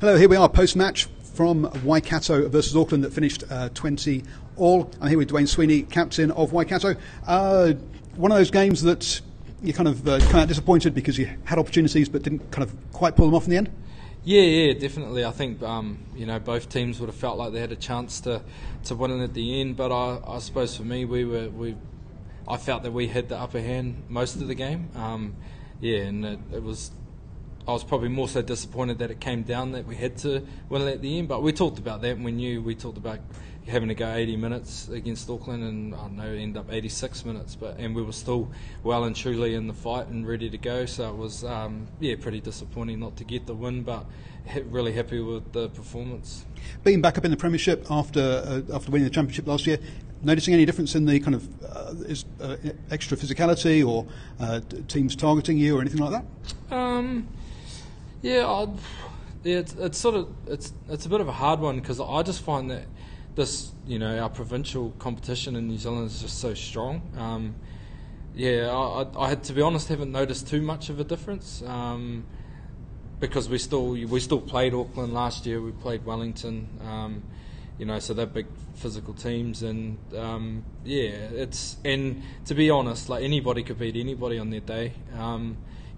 Hello, here we are post match from Waikato versus Auckland that finished uh, 20 all. I'm here with Dwayne Sweeney, captain of Waikato. Uh, one of those games that you kind of uh, kind of disappointed because you had opportunities but didn't kind of quite pull them off in the end. Yeah, yeah, definitely. I think um, you know both teams would have felt like they had a chance to, to win it at the end, but I, I suppose for me we were we I felt that we had the upper hand most of the game. Um, yeah, and it, it, was. I was probably more so disappointed that it came down that we had to win it at the end. But we talked about that. We knew we talked about having to go 80 minutes against Auckland, and I don't know, end up 86 minutes. But and we were still well and truly in the fight and ready to go. So it was, um, yeah, pretty disappointing not to get the win, but really happy with the performance. Being back up in the Premiership after uh, after winning the Championship last year, noticing any difference in the kind of uh, is, uh, extra physicality or uh, teams targeting you or anything like that? Um, yeah, I'd, yeah, it's, it's sort of it's it's a bit of a hard one because I just find that this you know our provincial competition in New Zealand is just so strong. Um, yeah, I, I, I, to be honest haven't noticed too much of a difference. Um, because we still we still played Auckland last year. We played Wellington. Um, you know, so they're big physical teams, and um, yeah, it's and to be honest, like anybody could beat anybody on their day.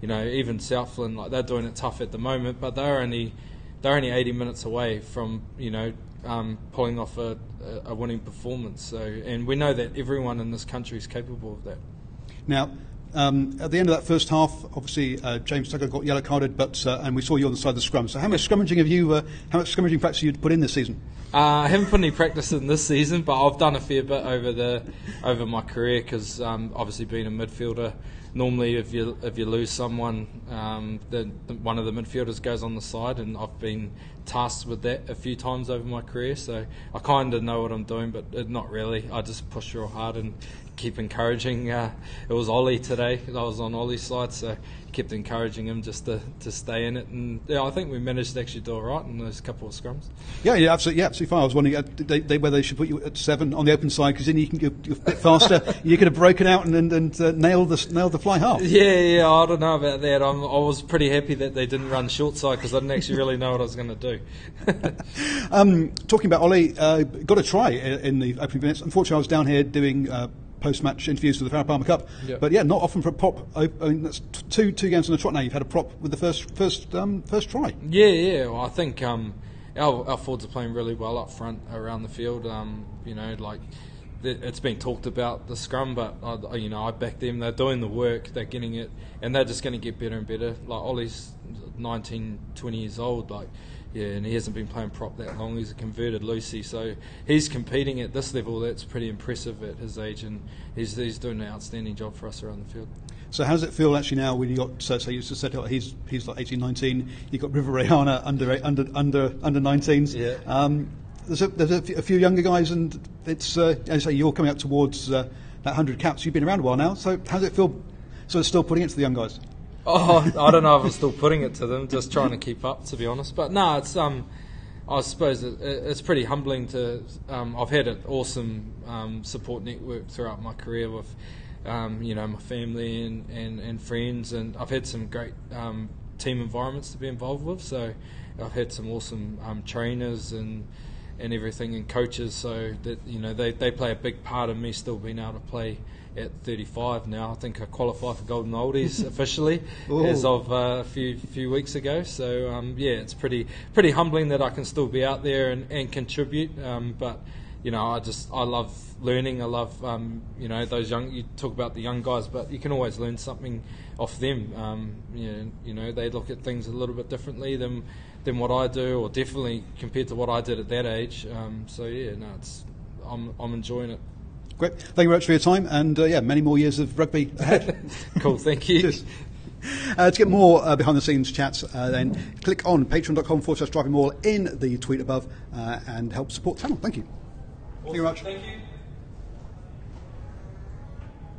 You know, even Southland, like they're doing it tough at the moment, but they're only they're only 80 minutes away from you know um, pulling off a, a, winning performance. So, and we know that everyone in this country is capable of that. Now, um, at the end of that first half, obviously uh, James Tucker got yellow carded, but uh, and we saw you on the side of the scrum. So how much scrummaging have you? Uh, how much scrummaging practice have you put in this season? Uh, I haven't put any practice in this season, but I've done a fair bit over the over my career because um, obviously being a midfielder, normally if you if you lose someone, um, the, the, one of the midfielders goes on the side, and I've been tasked with that a few times over my career. So I kind of know what I'm doing, but not really. I just push real hard and keep encouraging. Uh, it was Ollie today. I was on Ollie's side, so kept encouraging him just to, to stay in it. And yeah, I think we managed to actually do all right in those couple of scrums. Yeah, yeah, absolutely, yeah, absolutely fine. I was wondering uh, they, they, whether they should put you at seven on the open side because then you can go a bit faster. you could have broken out and, and, and uh, nailed the nailed the fly half. Yeah, yeah, I don't know about that. I'm, i was pretty happy that they didn't run short side because I didn't actually really know what I was going to do. um, talking about Ollie, uh, got a try in the opening minutes. Unfortunately, I was down here doing uh, post-match interviews for the Farah Palmer Cup. Yep. But yeah, not often for a prop. I mean, that's two two games on the trot now. You've had a prop with the first first um, first try. Yeah, yeah. Well, I think um, our our forwards are playing really well up front around the field. Um, you know, like it's been talked about the scrum, but I, you know I back them. They're doing the work. They're getting it, and they're just going to get better and better. Like Ollie's 19, 20 years old. Like yeah, and he hasn't been playing prop that long. He's a converted loosie, so he's competing at this level. That's pretty impressive at his age, and he's he's doing an outstanding job for us around the field. So how does it feel actually now when you got so, so you just said he's he's like 18, 19. You got Rivez Reihana under under under under 19s. Yeah. Um, there's a, there's a few younger guys, and it's uh, as I say you're coming up towards uh, that 100 caps. You've been around a while now, so how does it feel? So it's still putting it to the young guys. Oh, I don't know if I'm still putting it to them, just trying to keep up, to be honest. But no, it's um, I suppose it, it's pretty humbling to. Um, I've had an awesome um, support network throughout my career with, um, you know, my family and, and, and friends, and I've had some great um, team environments to be involved with. So I've had some awesome um, trainers and and everything and coaches. So that you know they they play a big part of me still being able to play at 35 now. I think I qualify for Golden Oldies officially as of uh, a few few weeks ago. So um, yeah, it's pretty pretty humbling that I can still be out there and, and contribute. Um, but you know, I just I love learning. I love um, you know those young. You talk about the young guys, but you can always learn something off them. Um, you, know, you know, they look at things a little bit differently than than what I do, or definitely compared to what I did at that age. Um, so yeah, no, it's I'm I'm enjoying it. Great. Thank you very much for your time, and uh, yeah, many more years of rugby ahead. cool. Thank you. Uh, to get more uh, behind the scenes chats, uh, then click on patreon.com forward slash DrivingMaul in the tweet above uh, and help support the channel. Thank you. Awesome. Thank you much. Thank you.